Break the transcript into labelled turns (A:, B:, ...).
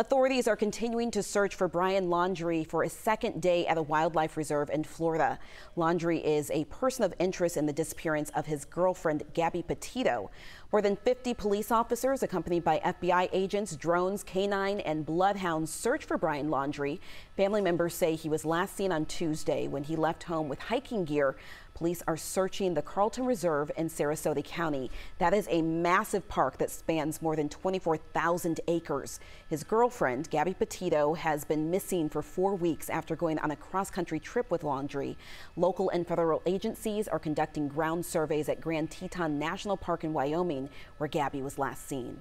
A: Authorities are continuing to search for Brian Laundrie for a second day at a wildlife reserve in Florida. Laundrie is a person of interest in the disappearance of his girlfriend, Gabby Petito. More than 50 police officers, accompanied by FBI agents, drones, canine, and bloodhounds, search for Brian Laundrie. Family members say he was last seen on Tuesday when he left home with hiking gear. Police are searching the Carlton Reserve in Sarasota County. That is a massive park that spans more than 24,000 acres. His girlfriend, Gabby Petito, has been missing for four weeks after going on a cross-country trip with Laundrie. Local and federal agencies are conducting ground surveys at Grand Teton National Park in Wyoming, where Gabby was last seen.